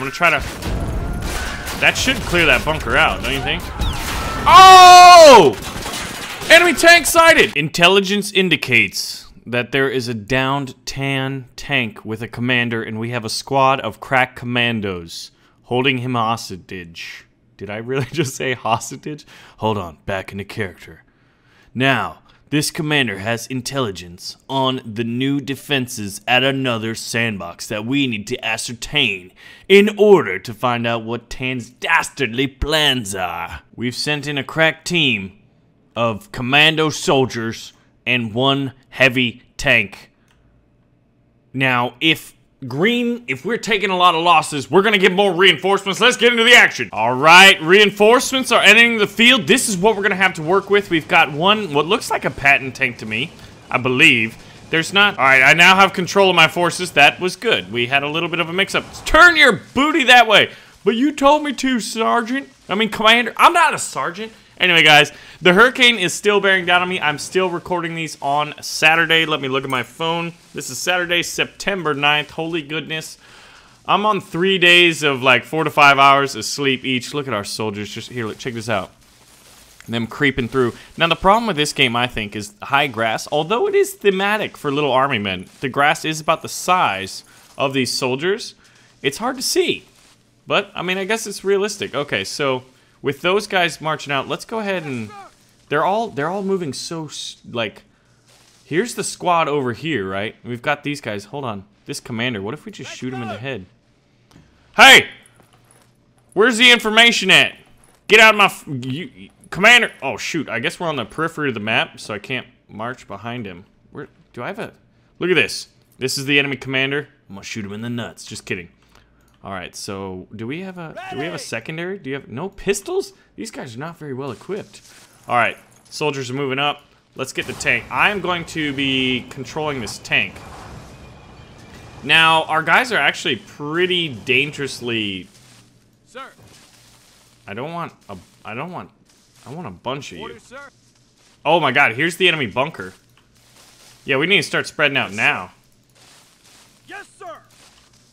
gonna try to... That should clear that bunker out, don't you think? Oh! Enemy tank sighted! Intelligence indicates that there is a downed tan tank with a commander and we have a squad of crack commandos holding him hostage. Did I really just say hostage? Hold on, back into character. Now, this commander has intelligence on the new defenses at another sandbox that we need to ascertain in order to find out what Tan's dastardly plans are. We've sent in a crack team of commando soldiers and one heavy tank. Now, if Green, if we're taking a lot of losses, we're gonna get more reinforcements. Let's get into the action. All right, reinforcements are entering the field. This is what we're gonna have to work with. We've got one, what looks like a Patton tank to me, I believe. There's not. All right, I now have control of my forces. That was good. We had a little bit of a mix-up. Turn your booty that way. But you told me to, Sergeant. I mean, Commander. I'm not a sergeant. Anyway, guys, the hurricane is still bearing down on me. I'm still recording these on Saturday. Let me look at my phone. This is Saturday, September 9th. Holy goodness. I'm on three days of like four to five hours of sleep each. Look at our soldiers. Just here, look, check this out. Them creeping through. Now, the problem with this game, I think, is high grass. Although it is thematic for little army men, the grass is about the size of these soldiers. It's hard to see. But, I mean, I guess it's realistic. Okay, so with those guys marching out, let's go ahead and they're all they're all moving so like here's the squad over here, right? We've got these guys. Hold on. This commander, what if we just shoot him in the head? Hey! Where's the information at? Get out of my you, commander. Oh shoot, I guess we're on the periphery of the map, so I can't march behind him. Where do I have a Look at this. This is the enemy commander. I'm gonna shoot him in the nuts. Just kidding. All right, so do we have a do we have a secondary? Do you have no pistols? These guys are not very well equipped. All right, soldiers are moving up. Let's get the tank. I am going to be controlling this tank. Now, our guys are actually pretty dangerously. Sir. I don't want a. I don't want. I want a bunch of you. Oh my God! Here's the enemy bunker. Yeah, we need to start spreading out now. Yes, sir.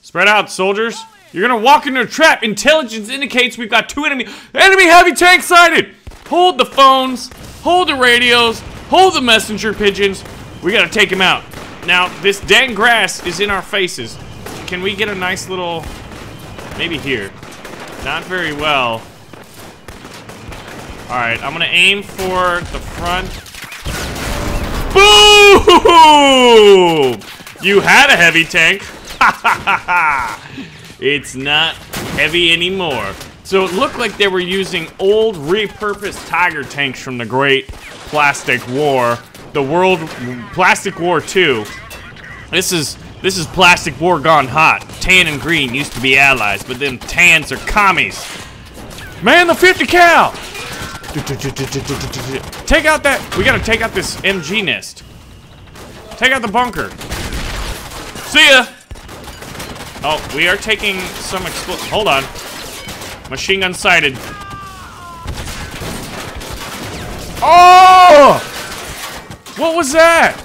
Spread out, soldiers. You're gonna walk into a trap. Intelligence indicates we've got two enemy enemy heavy tank sighted. Hold the phones, hold the radios, hold the messenger pigeons. We gotta take him out. Now, this dang grass is in our faces. Can we get a nice little, maybe here? Not very well. All right, I'm gonna aim for the front. Boom! You had a heavy tank. Ha ha ha ha! It's not heavy anymore. So it looked like they were using old repurposed Tiger tanks from the Great Plastic War, the World Plastic War 2. This is this is Plastic War gone hot. Tan and green used to be allies, but then tans are commies. Man, the 50 cal! Take out that. We gotta take out this MG nest. Take out the bunker. See ya! Oh, we are taking some expl- Hold on. Machine gun sighted. Oh! What was that?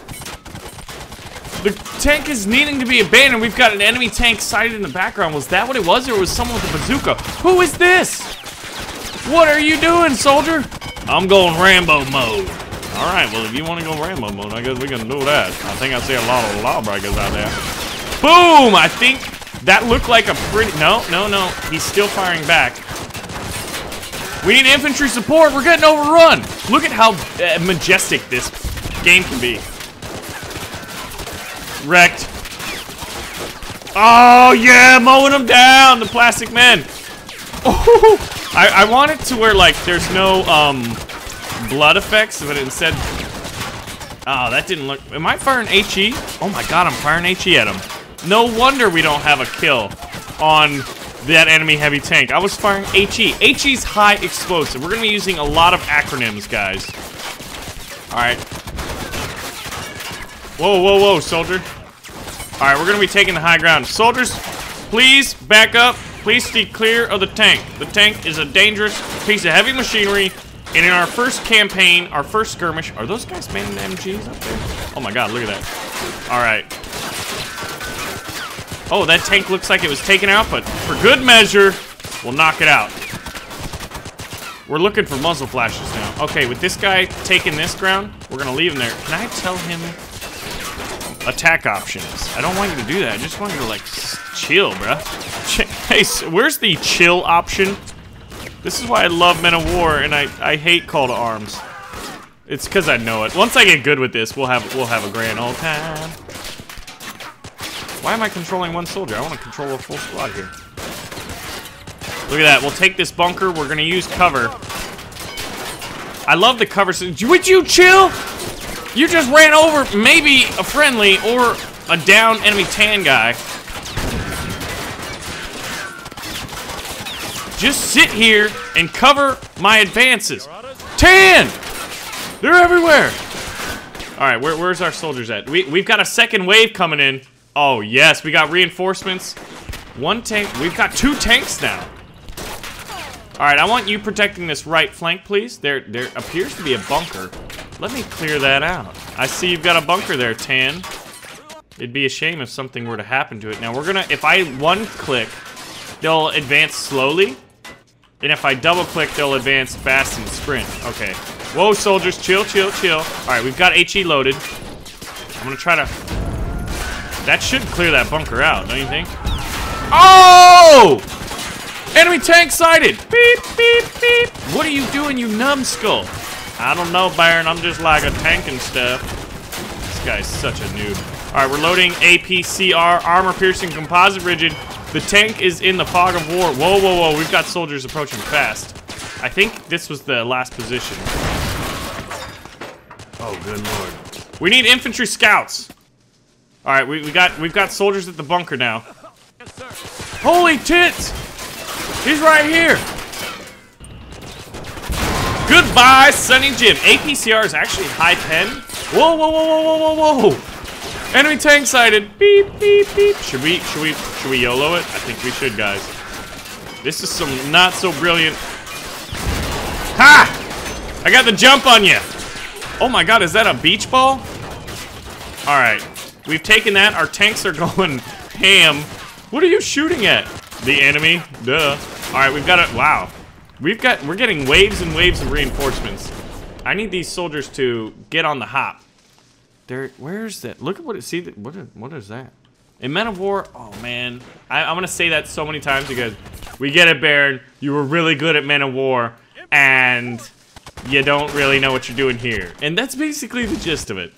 The tank is needing to be abandoned. We've got an enemy tank sighted in the background. Was that what it was, or was someone with a bazooka? Who is this? What are you doing, soldier? I'm going Rambo mode. All right, well, if you want to go Rambo mode, I guess we can do that. I think I see a lot of lawbreakers out there. Boom! I think that looked like a pretty... No, no, no. He's still firing back. We need infantry support. We're getting overrun. Look at how uh, majestic this game can be. Wrecked. Oh, yeah. Mowing them down. The plastic men. Oh, I, I want it to where, like, there's no um, blood effects, but instead... Oh, that didn't look... Am I firing HE? Oh, my God. I'm firing HE at him. No wonder we don't have a kill on that enemy heavy tank. I was firing HE. HE's high explosive. We're going to be using a lot of acronyms, guys. Alright. Whoa, whoa, whoa, soldier. Alright, we're going to be taking the high ground. Soldiers, please back up. Please stay clear of the tank. The tank is a dangerous piece of heavy machinery. And in our first campaign, our first skirmish... Are those guys manning MGs up there? Oh my god, look at that. Alright. Oh, that tank looks like it was taken out, but for good measure, we'll knock it out. We're looking for muzzle flashes now. Okay, with this guy taking this ground, we're gonna leave him there. Can I tell him attack options? I don't want you to do that. I just want you to, like, chill, bruh. Ch hey, where's the chill option? This is why I love Men of War, and I, I hate Call to Arms. It's because I know it. Once I get good with this, we'll have we'll have a grand old time. Why am I controlling one soldier? I want to control a full squad here. Look at that. We'll take this bunker. We're going to use cover. I love the cover. Would you chill? You just ran over maybe a friendly or a down enemy tan guy. Just sit here and cover my advances. Tan! They're everywhere! Alright, where, where's our soldiers at? We, we've got a second wave coming in. Oh, yes, we got reinforcements. One tank. We've got two tanks now. Alright, I want you protecting this right flank, please. There, there appears to be a bunker. Let me clear that out. I see you've got a bunker there, Tan. It'd be a shame if something were to happen to it. Now, we're gonna... If I one-click, they'll advance slowly. And if I double click, they'll advance fast and sprint. Okay. Whoa, soldiers, chill, chill, chill. All right, we've got HE loaded. I'm gonna try to... That should clear that bunker out, don't you think? Oh! Enemy tank sighted! Beep, beep, beep! What are you doing, you numbskull? I don't know, Baron. I'm just like a tank and stuff. This guy's such a noob. All right, we're loading APCR, armor-piercing composite rigid. The tank is in the fog of war. Whoa, whoa, whoa. We've got soldiers approaching fast. I think this was the last position. Oh, good lord. We need infantry scouts. All right, we, we got we've got soldiers at the bunker now. Yes. Holy tits! He's right here. Goodbye, Sunny Jim. APCR is actually high pen. Whoa, whoa, whoa, whoa, whoa, whoa, whoa! Enemy tank sighted. Beep, beep, beep. Should we, should we, should we YOLO it? I think we should, guys. This is some not so brilliant. Ha! I got the jump on you. Oh my god, is that a beach ball? All right, we've taken that. Our tanks are going ham. What are you shooting at? The enemy? Duh. All right, we've got it. Wow, we've got. We're getting waves and waves of reinforcements. I need these soldiers to get on the hop. There, where's that? Look at what it. See that? What? is- What is that? In Men of War. Oh man, I, I'm gonna say that so many times because we get it, Baron. You were really good at Men of War, and you don't really know what you're doing here. And that's basically the gist of it.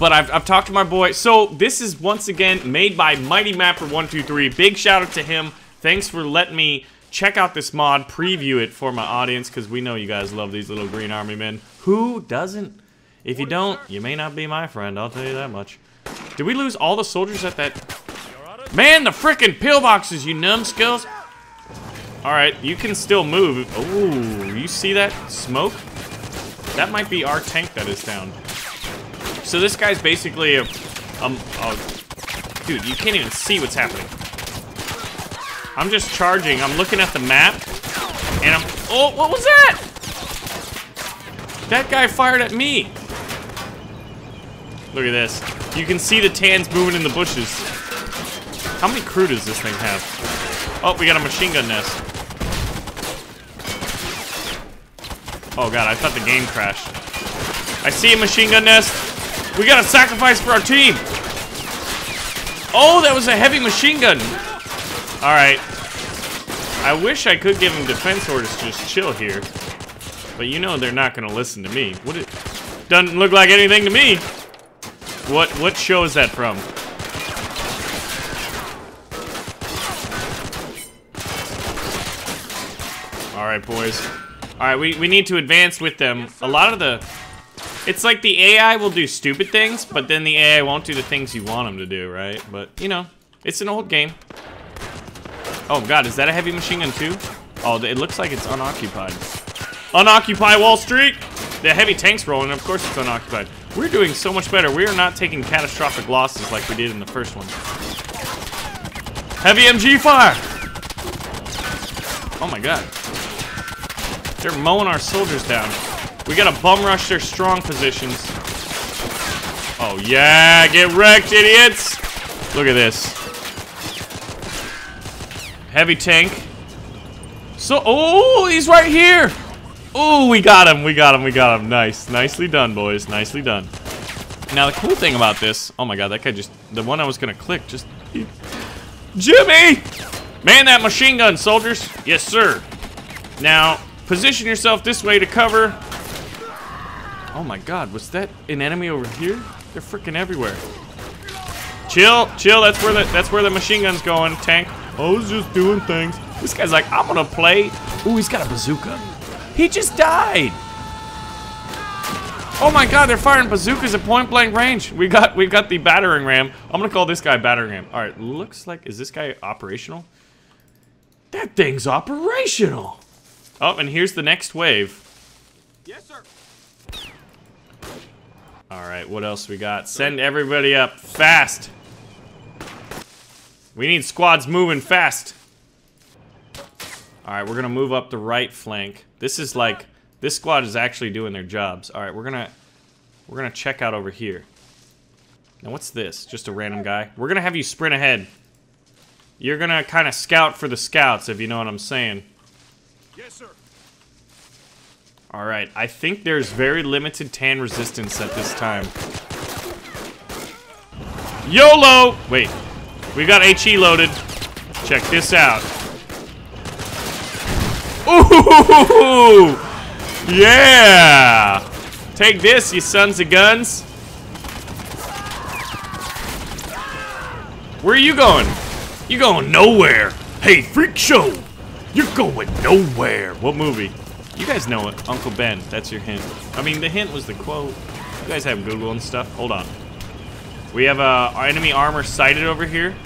But I've, I've talked to my boy. So this is once again made by Mighty Mapper123. Big shout out to him. Thanks for letting me check out this mod, preview it for my audience, because we know you guys love these little green army men. Who doesn't? If you don't, you may not be my friend, I'll tell you that much. Did we lose all the soldiers at that? Man, the frickin' pillboxes, you numbskulls! Alright, you can still move. Oh, you see that smoke? That might be our tank that is down. So this guy's basically a, um, dude, you can't even see what's happening. I'm just charging. I'm looking at the map, and I'm, oh, what was that? That guy fired at me. Look at this. You can see the tans moving in the bushes. How many crew does this thing have? Oh, we got a machine gun nest. Oh god, I thought the game crashed. I see a machine gun nest. We got a sacrifice for our team. Oh, that was a heavy machine gun. All right. I wish I could give him defense orders to just chill here. But you know they're not gonna listen to me. What it doesn't look like anything to me. What what show is that from? Alright, boys. Alright, we, we need to advance with them. A lot of the... It's like the AI will do stupid things, but then the AI won't do the things you want them to do, right? But, you know, it's an old game. Oh god, is that a heavy machine gun too? Oh, it looks like it's unoccupied. Unoccupy Wall Street! The heavy tank's rolling, of course it's unoccupied. We're doing so much better. We are not taking catastrophic losses like we did in the first one. Heavy MG fire! Oh my god. They're mowing our soldiers down. We gotta bum rush their strong positions. Oh yeah, get wrecked, idiots! Look at this. Heavy tank. So, oh, he's right here. Oh, we got him, we got him, we got him. Nice, nicely done, boys, nicely done. Now, the cool thing about this, oh my god, that guy just, the one I was gonna click just, Jimmy! Man that machine gun, soldiers. Yes, sir. Now, position yourself this way to cover. Oh my god, was that an enemy over here? They're freaking everywhere. Chill, chill, that's where the that's where the machine gun's going, tank. I was just doing things. This guy's like, I'm gonna play. Ooh, he's got a bazooka. He just died. Oh my god, they're firing bazookas at point blank range. We got we got the battering ram. I'm gonna call this guy battering ram. Alright, looks like is this guy operational? That thing's operational. Oh, and here's the next wave. Yes, sir. Alright, what else we got? Send everybody up fast. We need squads moving fast. Alright, we're gonna move up the right flank. This is like this squad is actually doing their jobs. Alright, we're gonna we're gonna check out over here. Now what's this? Just a random guy? We're gonna have you sprint ahead. You're gonna kinda scout for the scouts, if you know what I'm saying. Yes, sir. Alright, I think there's very limited tan resistance at this time. YOLO! Wait, we got HE loaded. Check this out. Ooh! Yeah! Take this, you sons of guns. Where are you going? You going nowhere. Hey, freak show! You're going nowhere. What movie? You guys know it. Uncle Ben. That's your hint. I mean, the hint was the quote. You guys have Google and stuff. Hold on. We have uh, our enemy armor sighted over here.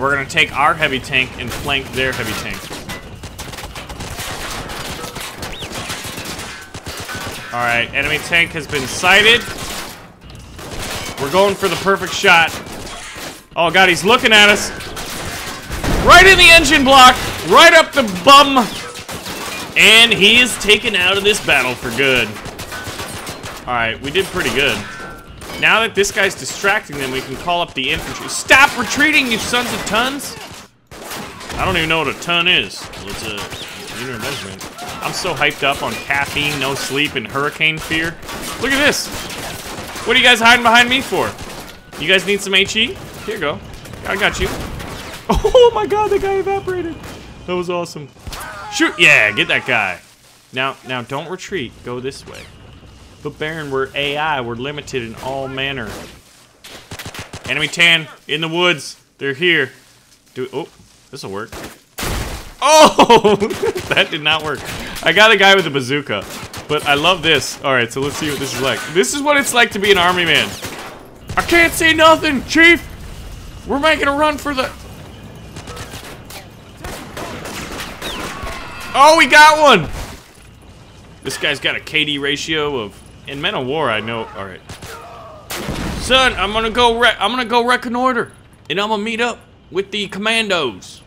We're gonna take our heavy tank and flank their heavy tank. Alright, enemy tank has been sighted. We're going for the perfect shot. Oh god, he's looking at us. Right in the engine block. Right up the bum. And he is taken out of this battle for good. Alright, we did pretty good. Now that this guy's distracting them, we can call up the infantry. Stop retreating, you sons of tons! I don't even know what a ton is. Well, it's a unit measurement. I'm so hyped up on caffeine, no sleep, and hurricane fear. Look at this! What are you guys hiding behind me for? You guys need some HE? Here you go. I got you. Oh my god, the guy evaporated. That was awesome. Shoot! Yeah, get that guy. Now, now don't retreat. Go this way. But Baron, we're AI. We're limited in all manner. Enemy tan in the woods. They're here. Do oh, this will work. Oh, that did not work. I got a guy with a bazooka, but I love this. All right, so let's see what this is like. This is what it's like to be an army man. I can't say nothing, Chief. We're making a run for the. Oh, we got one. This guy's got a KD ratio of in Men of War, I know. All right, son, I'm gonna go. I'm gonna go reconnoiter, and I'm gonna meet up with the commandos.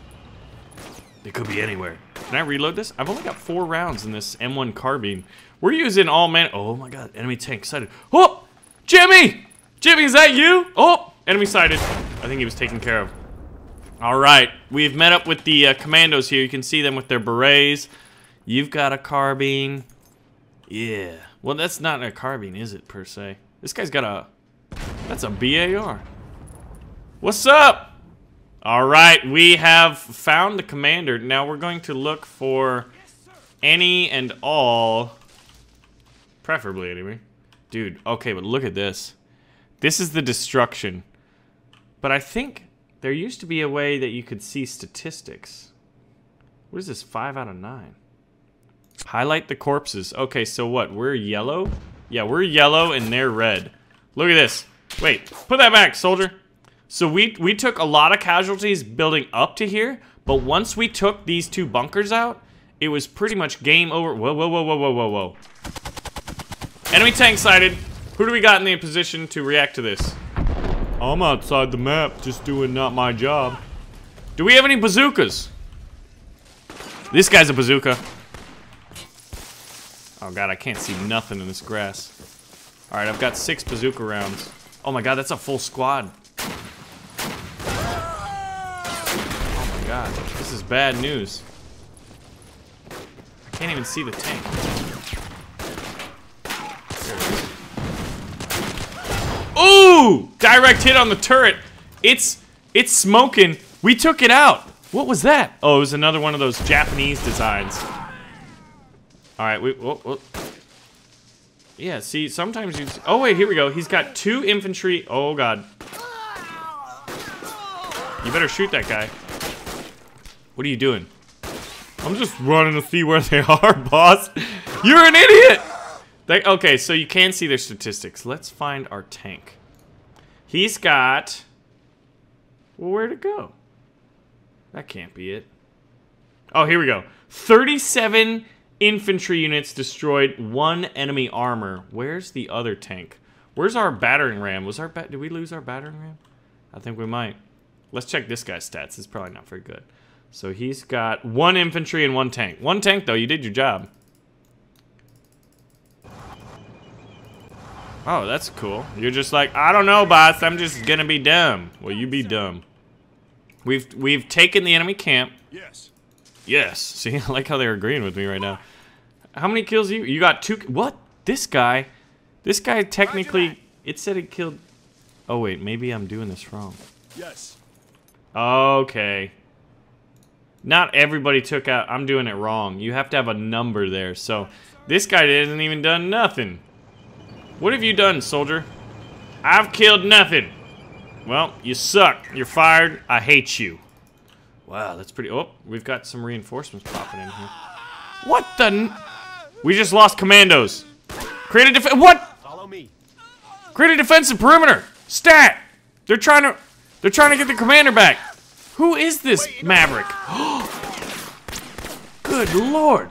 They could be anywhere. Can I reload this? I've only got four rounds in this M1 carbine. We're using all man. Oh my god, enemy tank sighted. Oh, Jimmy, Jimmy, is that you? Oh, enemy sighted. I think he was taken care of. All right, we've met up with the uh, commandos here. You can see them with their berets. You've got a carbine. Yeah. Well, that's not a carbine, is it, per se? This guy's got a... That's a BAR. What's up? All right, we have found the commander. Now we're going to look for any and all... Preferably, anyway. Dude, okay, but look at this. This is the destruction. But I think there used to be a way that you could see statistics. What is this, 5 out of 9? Highlight the corpses. Okay, so what? We're yellow? Yeah, we're yellow and they're red. Look at this. Wait, put that back, soldier. So we we took a lot of casualties building up to here, but once we took these two bunkers out, it was pretty much game over. Whoa, whoa, whoa, whoa, whoa, whoa, whoa. Enemy tank sighted. Who do we got in the position to react to this? I'm outside the map, just doing not my job. Do we have any bazookas? This guy's a bazooka. Oh god, I can't see nothing in this grass. Alright, I've got six bazooka rounds. Oh my god, that's a full squad. Oh my god, this is bad news. I can't even see the tank. There it is. Direct hit on the turret. It's it's smoking. We took it out. What was that? Oh, it was another one of those Japanese designs. All right, we. Whoa, whoa. Yeah, see, sometimes you. Oh wait, here we go. He's got two infantry. Oh god. You better shoot that guy. What are you doing? I'm just running to see where they are, boss. You're an idiot. They, okay, so you can see their statistics. Let's find our tank. He's got. Well, where'd it go? That can't be it. Oh, here we go. 37 infantry units destroyed, one enemy armor. Where's the other tank? Where's our battering ram? Was our ba did we lose our battering ram? I think we might. Let's check this guy's stats. It's probably not very good. So he's got one infantry and one tank. One tank though. You did your job. Oh, that's cool. You're just like, I don't know, boss. I'm just gonna be dumb. Well, you be dumb. We've we've taken the enemy camp. Yes. Yes. See, I like how they're agreeing with me right now. How many kills you? You got two. What? This guy? This guy technically. It said it killed. Oh wait, maybe I'm doing this wrong. Yes. Okay. Not everybody took out. I'm doing it wrong. You have to have a number there. So this guy hasn't even done nothing. What have you done, soldier? I've killed nothing. Well, you suck. You're fired. I hate you. Wow, that's pretty. Oh, we've got some reinforcements popping in here. What the? n- We just lost commandos. Create a def. What? Follow me. Create a defensive perimeter. Stat. They're trying to. They're trying to get the commander back. Who is this Maverick? Good lord.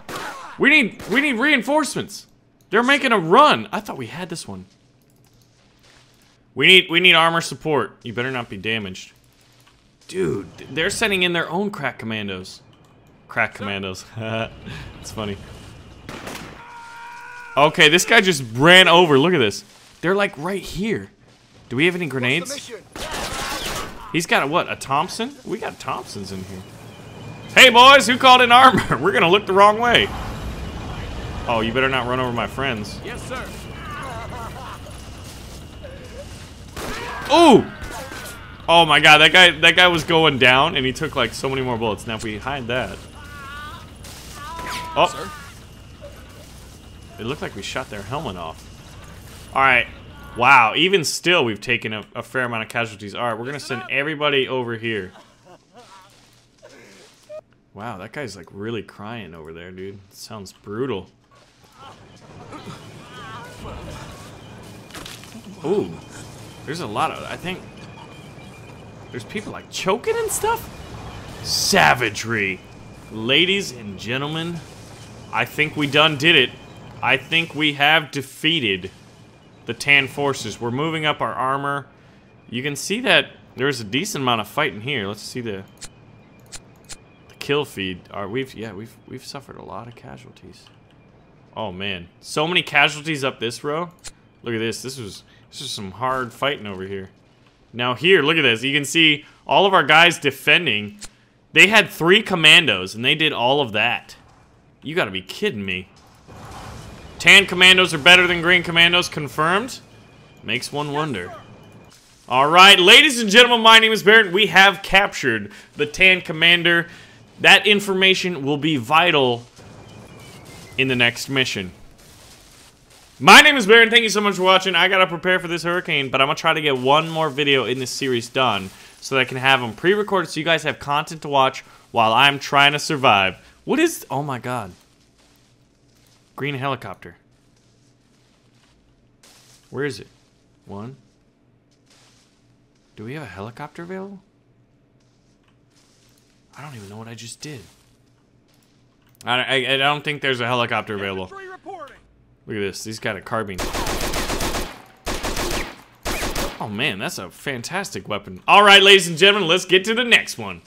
We need we need reinforcements. They're making a run. I thought we had this one. We need we need armor support. You better not be damaged. Dude, they're sending in their own crack commandos. Crack commandos. It's funny. Okay, this guy just ran over. Look at this. They're like right here. Do we have any grenades? He's got a what? A Thompson? We got Thompsons in here. Hey boys, who called in armor? We're gonna look the wrong way. Oh, you better not run over my friends. Yes, sir. Ooh! Oh my god, that guy that guy was going down and he took like so many more bullets. Now if we hide that. Oh, Sir. it looked like we shot their helmet off. Alright. Wow, even still we've taken a, a fair amount of casualties. Alright, we're gonna send everybody over here. Wow, that guy's like really crying over there, dude. sounds brutal. Ooh. There's a lot of I think there's people like choking and stuff. Savagery. Ladies and gentlemen, I think we done did it. I think we have defeated the Tan forces. We're moving up our armor. You can see that there's a decent amount of fighting here. Let's see the the kill feed. Are we've yeah we've we've suffered a lot of casualties. Oh man, so many casualties up this row. Look at this. This was this is some hard fighting over here. Now here, look at this. You can see all of our guys defending. They had three commandos and they did all of that. You gotta be kidding me. Tan commandos are better than green commandos, confirmed? Makes one wonder. Alright, ladies and gentlemen, my name is Baron. We have captured the Tan Commander. That information will be vital in the next mission. My name is Baron. Thank you so much for watching. I gotta prepare for this hurricane, but I'm gonna try to get one more video in this series done so that I can have them pre-recorded so you guys have content to watch while I'm trying to survive. What is... Oh my god. Green helicopter. Where is it? One. Do we have a helicopter available? I don't even know what I just did. I, I, I don't think there's a helicopter available. Look at this. He's got a carbine. Oh man, that's a fantastic weapon. All right, ladies and gentlemen, let's get to the next one.